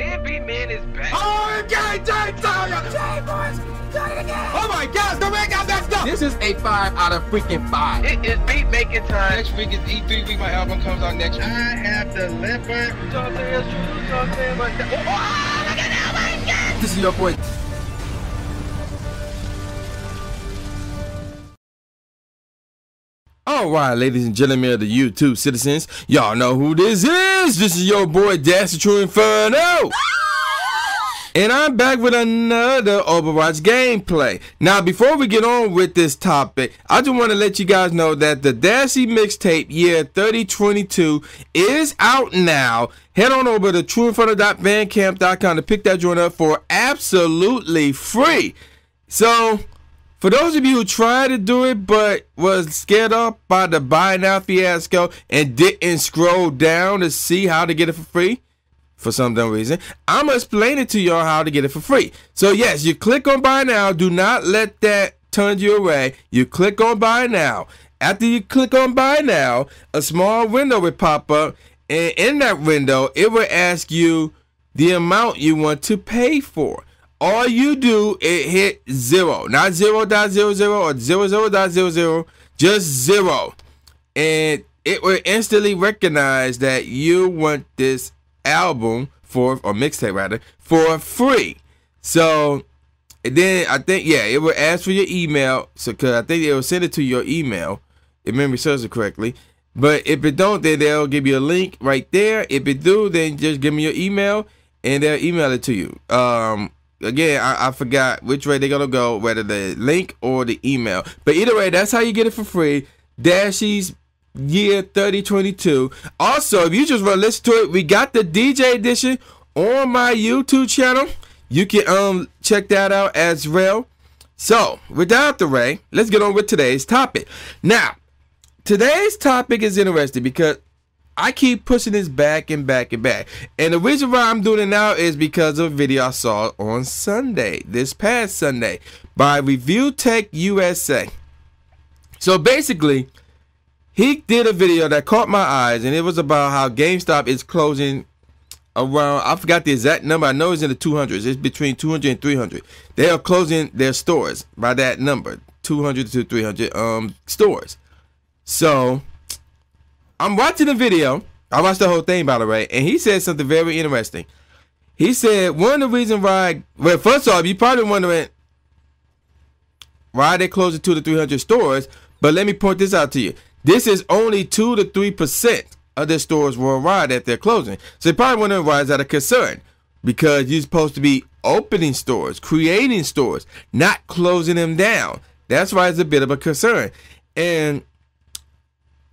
BNB Man is back. Oh, okay, Jay Dyer! Jay, boys, do it again! Oh my gosh, the man got messed up! This is a five out of freaking five. It is beat making time. Next week is E3 week. My album comes out next week. I have delivered. You know what I'm saying? It's true. You know what I'm saying? But, oh, oh, look at that, oh my God! This is your boy. All right, ladies and gentlemen of the YouTube citizens, y'all know who this is. This is your boy Dash the Tru Inferno. And I'm back with another Overwatch gameplay. Now, before we get on with this topic, I just want to let you guys know that the Dashy mixtape year 3022 is out now. Head on over to truinferno.bandcamp.com to pick that joint up for absolutely free. So, for those of you who tried to do it but was scared off by the buy now fiasco and didn't scroll down to see how to get it for free, for some dumb reason, I'm gonna explain it to y'all how to get it for free. So yes, you click on buy now. Do not let that turn you away. You click on buy now. After you click on buy now, a small window will pop up, and in that window, it will ask you the amount you want to pay for all you do is hit zero, not 0.00 or 00.00, just zero. And it will instantly recognize that you want this album for, or mixtape rather, for free. So then I think, yeah, it will ask for your email. So, cause I think it will send it to your email, if memory serves it correctly. But if it don't, then they'll give you a link right there. If it do, then just give me your email and they'll email it to you. Um, again, I, I, forgot which way they're gonna go, whether the link or the email. But either way, that's how you get it for free. Dashies year 3022. Also, if you just want to listen to it, we got the DJ edition on my YouTube channel. You can um check that out as well. So, without the way, let's get on with today's topic. Now, today's topic is interesting because I keep pushing this back and back and back. And the reason why I'm doing it now is because of a video I saw on Sunday, this past Sunday, by ReviewTechUSA. So basically, he did a video that caught my eyes, and it was about how GameStop is closing around, I forgot the exact number, I know it's in the 200s, it's between 200 and 300. They are closing their stores by that number, 200 to 300 um stores. So, I'm watching the video. I watched the whole thing, by the way, and he said something very interesting. He said one of the reasons why, well, first off, you probably wondering why they closing two to three hundred stores. But let me point this out to you. This is only two to three percent of the stores worldwide that they're closing. So you're probably wondering why is that a concern? Because you're supposed to be opening stores, creating stores, not closing them down. That's why it's a bit of a concern. And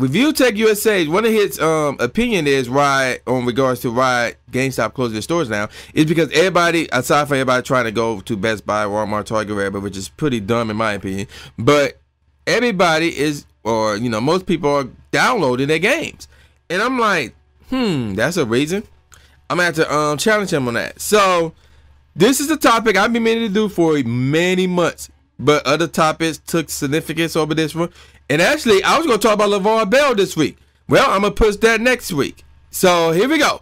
ReviewTechUSA, one of his um, opinion is why, on regards to why GameStop closing their stores now, is because everybody, aside from everybody trying to go to Best Buy, Walmart, Target, wherever, which is pretty dumb in my opinion, but everybody is, or you know, most people are downloading their games, and I'm like, hmm, that's a reason. I'm gonna have to um, challenge him on that. So, this is the topic I've been meaning to do for many months, but other topics took significance over this one, and actually, I was going to talk about LaVar Ball this week. Well, I'm going to push that next week. So here we go.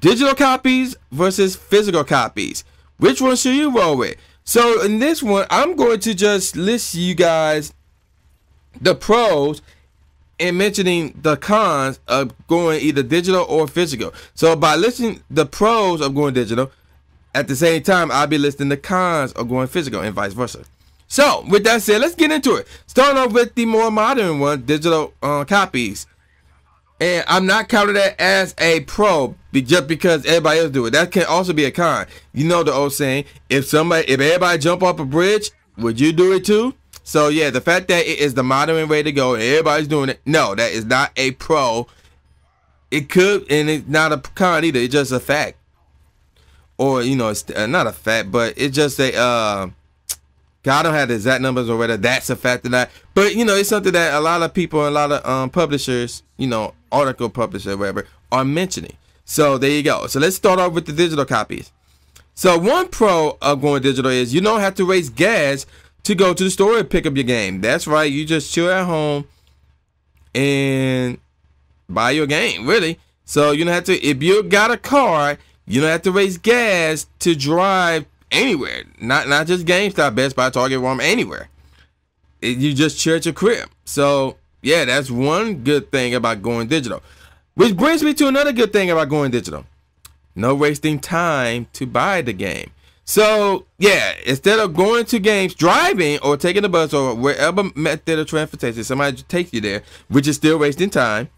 Digital copies versus physical copies. Which one should you roll with? So in this one, I'm going to just list you guys the pros and mentioning the cons of going either digital or physical. So by listing the pros of going digital, at the same time, I'll be listing the cons of going physical and vice versa. So, with that said, let's get into it. Starting off with the more modern one, digital uh, copies. And I'm not counting that as a pro just because everybody else do it. That can also be a con. You know the old saying, if somebody, if everybody jump off a bridge, would you do it too? So yeah, the fact that it is the modern way to go and everybody's doing it, no, that is not a pro. It could, and it's not a con either. It's just a fact, or you know, it's uh, not a fact, but it's just a. Uh, I don't have the exact numbers or whether that's a fact or not. But you know, it's something that a lot of people, a lot of um, publishers, you know, article publishers, whatever, are mentioning. So there you go. So let's start off with the digital copies. So one pro of going digital is you don't have to raise gas to go to the store and pick up your game. That's right. You just chill at home and buy your game, really. So you don't have to. If you got a car, You don't have to waste gas to drive anywhere. Not not just GameStop, Best Buy, Target, Walmart, anywhere. It, you just chill at your crib. So yeah, that's one good thing about going digital. Which brings me to another good thing about going digital. No wasting time to buy the game. So yeah, instead of going to games, driving or taking the bus or wherever method of transportation, somebody takes you there, which is still wasting time.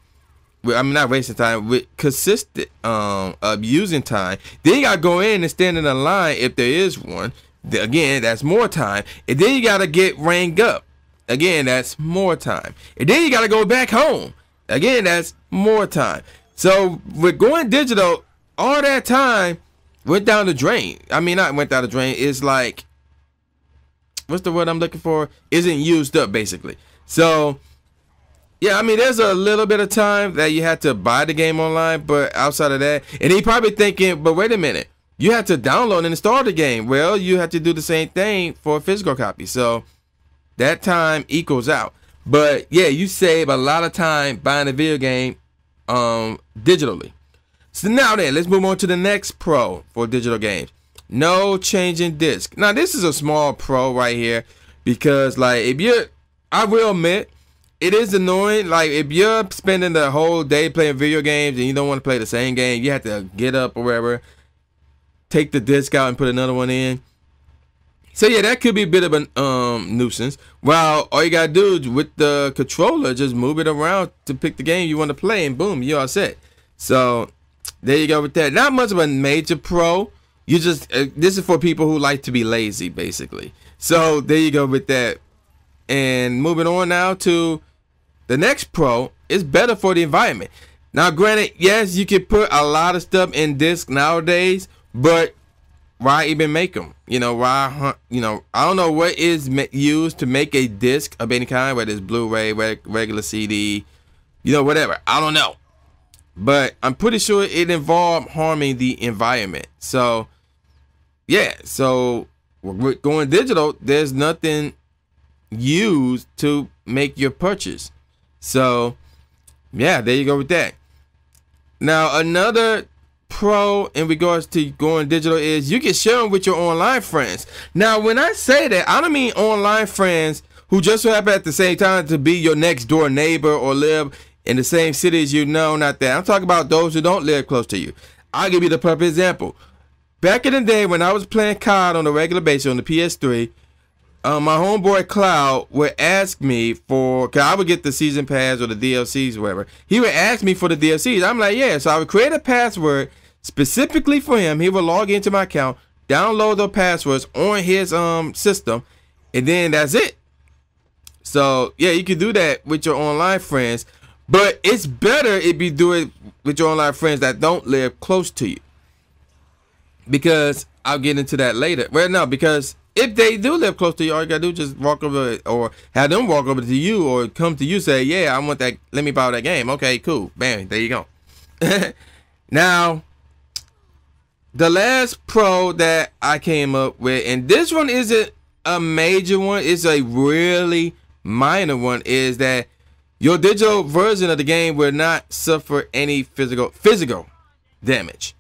I'm not wasting time with consistent um of using time. Then you gotta go in and stand in a line if there is one. Again, that's more time. And then you gotta get rang up. Again, that's more time. And then you gotta go back home. Again, that's more time. So with going digital, all that time went down the drain. I mean, not went down the drain. It's like, what's the word I'm looking for? Isn't used up basically. So, yeah, I mean, there's a little bit of time that you had to buy the game online, but outside of that, and he probably thinking, but wait a minute, you had to download and install the game. Well, you have to do the same thing for a physical copy. So that time equals out. But yeah, you save a lot of time buying a video game um digitally. So now then, let's move on to the next pro for digital games. No changing disc. Now this is a small pro right here because like if you're, I will admit, it is annoying. Like if you're spending the whole day playing video games and you don't want to play the same game, you have to get up or whatever, take the disc out and put another one in. So yeah, that could be a bit of a um, nuisance. Well, all you gotta do is with the controller, just move it around to pick the game you want to play, and boom, you're all set. So there you go with that. Not much of a major pro. You just uh, this is for people who like to be lazy, basically. So there you go with that. And moving on now to the next pro is better for the environment. Now, granted, yes, you can put a lot of stuff in disc nowadays, but why even make them? You know, why? You know, I don't know what is used to make a disc of any kind, whether it's Blu-ray, regular CD, you know, whatever. I don't know but I'm pretty sure it involved harming the environment. So, yeah, so going digital, there's nothing used to make your purchase. So, yeah, there you go with that. Now, another pro in regards to going digital is you can share them with your online friends. Now, when I say that, I don't mean online friends who just so happen at the same time to be your next door neighbor or live in the same city as you know, not that. I'm talking about those who don't live close to you. I'll give you the perfect example. Back in the day when I was playing COD on a regular basis on the PS3, um, my homeboy Cloud would ask me for, cause I would get the season pass or the DLCs or whatever. He would ask me for the DLCs. I'm like, yeah. So I would create a password specifically for him. He would log into my account, download the passwords on his um system, and then that's it. So yeah, you can do that with your online friends. But it's better if you do it with your online friends that don't live close to you. Because I'll get into that later. Well, no, because if they do live close to you, all you gotta do is just walk over or have them walk over to you or come to you say, Yeah, I want that let me borrow that game. Okay, cool. Bam, there you go. now the last pro that I came up with, and this one isn't a major one, it's a really minor one, is that your digital version of the game will not suffer any physical physical damage.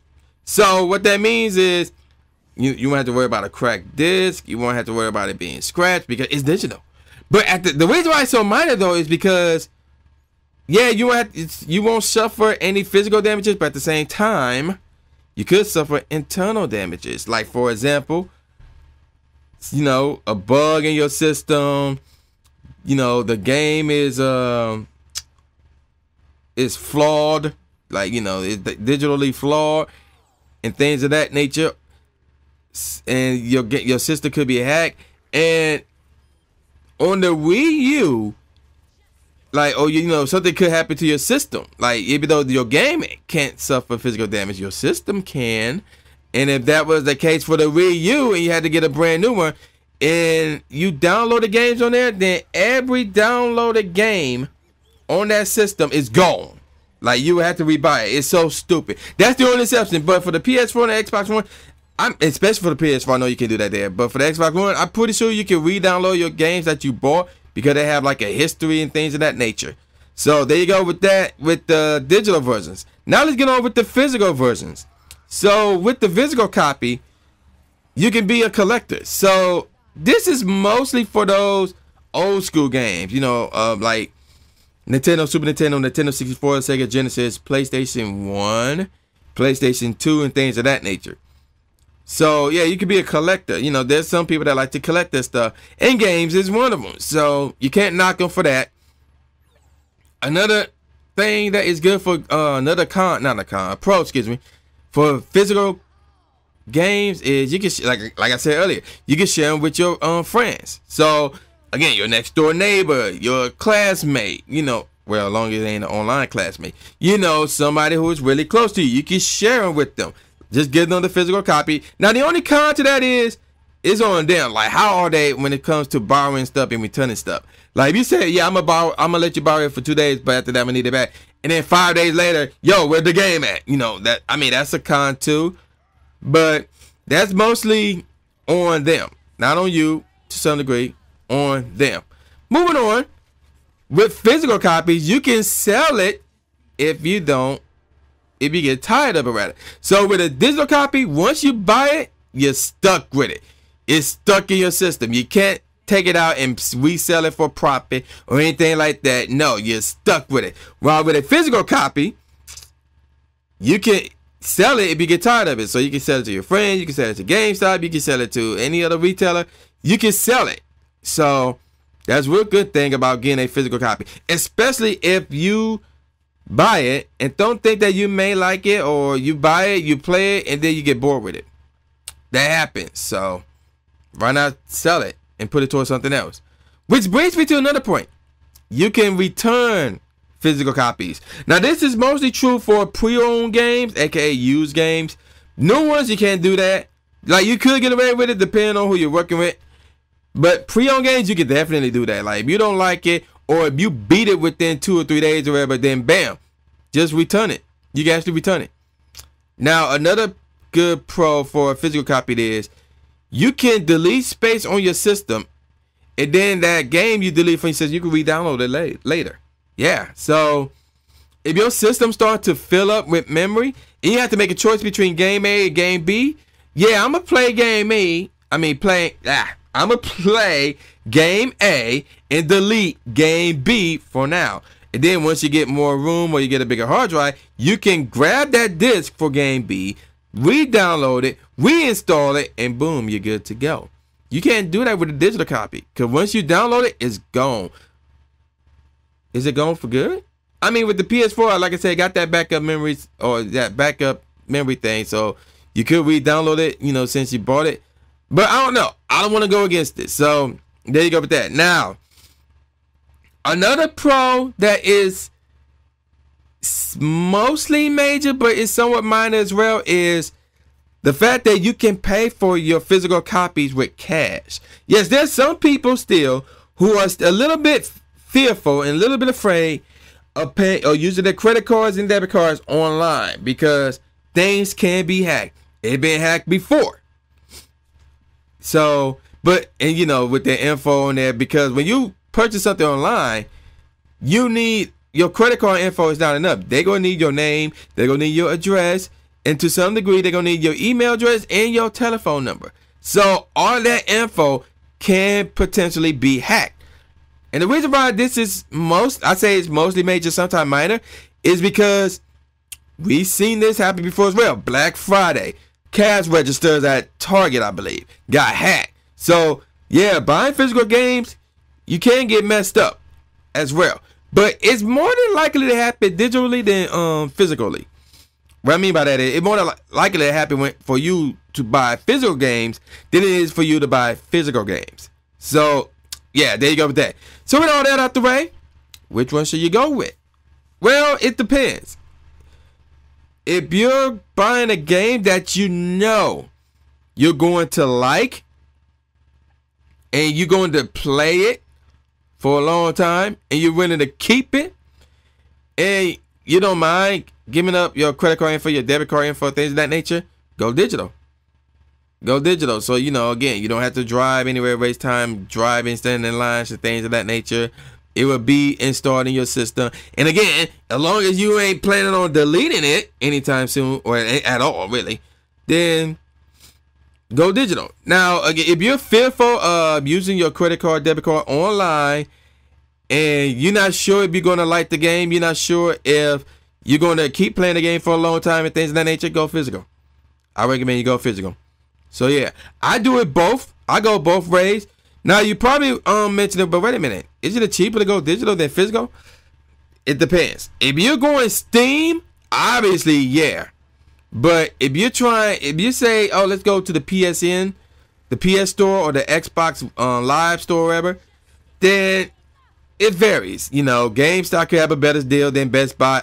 So what that means is you, you won't have to worry about a cracked disc. You won't have to worry about it being scratched because it's digital. But at the, the reason why it's so minor though is because yeah, you won't you won't suffer any physical damages, but at the same time, you could suffer internal damages. Like for example, you know, a bug in your system, you know the game is um is flawed like you know it's digitally flawed and things of that nature and your your sister could be hacked and on the Wii U like oh you know something could happen to your system like even though your game can't suffer physical damage your system can and if that was the case for the Wii U and you had to get a brand new one and you download the games on there, then every downloaded game on that system is gone. Like you have to rebuy it. It's so stupid. That's the only exception. But for the PS4 and the Xbox One, I'm especially for the PS4. I know you can do that there. But for the Xbox One, I'm pretty sure you can re-download your games that you bought because they have like a history and things of that nature. So there you go with that with the digital versions. Now let's get on with the physical versions. So with the physical copy, you can be a collector. So this is mostly for those old school games, you know, uh, like Nintendo, Super Nintendo, Nintendo 64, Sega Genesis, PlayStation 1, PlayStation 2, and things of that nature. So yeah, you could be a collector. You know, there's some people that like to collect this stuff, and games is one of them. So you can't knock them for that. Another thing that is good for uh, another con, not a con, pro, excuse me, for physical games is you can like like I said earlier, you can share them with your um, friends. So again, your next door neighbor, your classmate, you know, well, as long as it ain't an online classmate, you know, somebody who is really close to you, you can share them with them. Just give them the physical copy. Now, the only con to that is, is on them. Like, how are they when it comes to borrowing stuff and returning stuff? Like, if you say, yeah, I'm gonna borrow, I'm gonna let you borrow it for two days, but after that, I'm gonna need it back. And then five days later, yo, where the game at? You know that. I mean, that's a con too, but that's mostly on them, not on you to some degree. On them. Moving on. With physical copies, you can sell it if you don't if you get tired of it rather. So with a digital copy, once you buy it, you're stuck with it. It's stuck in your system. You can't take it out and resell it for profit or anything like that. No, you're stuck with it. While with a physical copy, you can sell it if you get tired of it. So you can sell it to your friends, you can sell it to GameStop, you can sell it to any other retailer. You can sell it. So that's real good thing about getting a physical copy, especially if you buy it and don't think that you may like it or you buy it, you play it, and then you get bored with it. That happens. So why not sell it and put it towards something else? Which brings me to another point. You can return physical copies. Now this is mostly true for pre-owned games, aka used games. New ones you can't do that. Like you could get away with it depending on who you're working with. But pre-owned games you can definitely do that. Like if you don't like it or if you beat it within two or three days or whatever, then bam, just return it. You can actually return it. Now, another good pro for a physical copy is you can delete space on your system, and then that game you delete from your system, you can re-download it later. Yeah. So if your system starts to fill up with memory, and you have to make a choice between game A and game B, yeah, I'm gonna play game A. I mean, play. Ah, I'm gonna play game A and delete game B for now. And then once you get more room or you get a bigger hard drive, you can grab that disk for game B, re-download it, reinstall it, and boom, you're good to go. You can't do that with a digital copy because once you download it, it's gone. Is it gone for good? I mean, with the PS4, like I said, got that backup memories or that backup memory thing, so you could re-download it, you know, since you bought it. But I don't know. I don't want to go against it. So there you go with that. Now, another pro that is mostly major, but is somewhat minor as well, is the fact that you can pay for your physical copies with cash. Yes, there's some people still who are a little bit fearful and a little bit afraid of paying or using their credit cards and debit cards online because things can be hacked. It's been hacked before. So, but and you know, with the info on there, because when you purchase something online, you need your credit card info is not enough. They're gonna need your name, they're gonna need your address, and to some degree, they're gonna need your email address and your telephone number. So all that info can potentially be hacked. And the reason why this is most, I say it's mostly major, sometimes minor, is because we've seen this happen before as well. Black Friday cash registers at Target, I believe, got hacked. So yeah, buying physical games, you can get messed up as well. But it's more than likely to happen digitally than um physically. What I mean by that is it's more than likely to happen when, for you to buy physical games than it is for you to buy physical games. So yeah, there you go with that. So with all that out the way, which one should you go with? Well, it depends if you're buying a game that you know you're going to like and you're going to play it for a long time and you're willing to keep it and you don't mind giving up your credit card info, your debit card info, for things of that nature, go digital. Go digital. So, you know, again, you don't have to drive anywhere, waste time driving, standing in lines and things of that nature. It will be installed in your system. And again, as long as you ain't planning on deleting it anytime soon or at all, really, then go digital. Now, again, if you're fearful of using your credit card, debit card online, and you're not sure if you're going to like the game, you're not sure if you're going to keep playing the game for a long time and things of that nature, go physical. I recommend you go physical. So yeah, I do it both. I go both ways. Now you probably um mentioned it, but wait a minute. Is it cheaper to go digital than physical? It depends. If you're going Steam, obviously yeah. But if you're trying, if you say, oh, let's go to the PSN, the PS Store or the Xbox uh, Live Store, or whatever, then it varies. You know, GameStop could have a better deal than Best Buy,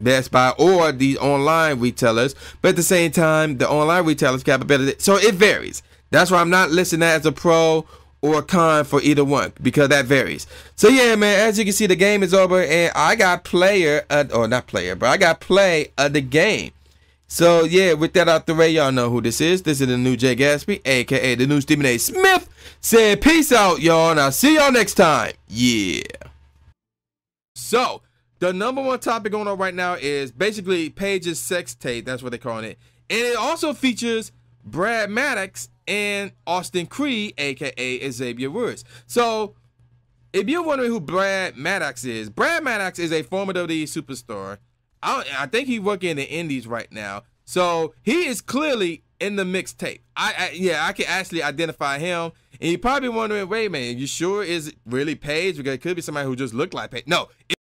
Best Buy or these online retailers. But at the same time, the online retailers can have a better. Deal. So it varies. That's why I'm not listing that as a pro or con for either one because that varies. So yeah, man, as you can see, the game is over and I got player, uh, or not player, but I got play of the game. So yeah, with that out the way, y'all know who this is. This is the new Jay Gatsby, aka the new Stephen A. Smith. Saying peace out, y'all, and I'll see y'all next time. Yeah. So the number one topic going on right now is basically Paige's sex tape. That's what they're calling it, and it also features Brad Maddox and Austin Creed, aka Xavier Woods. So, if you're wondering who Brad Maddox is, Brad Maddox is a former WWE superstar. I, I think he's working in the Indies right now. So he is clearly in the mixtape. I, I yeah, I can actually identify him. And you're probably wondering, wait man, you sure is it really Paige? Because it could be somebody who just looked like Paige. No,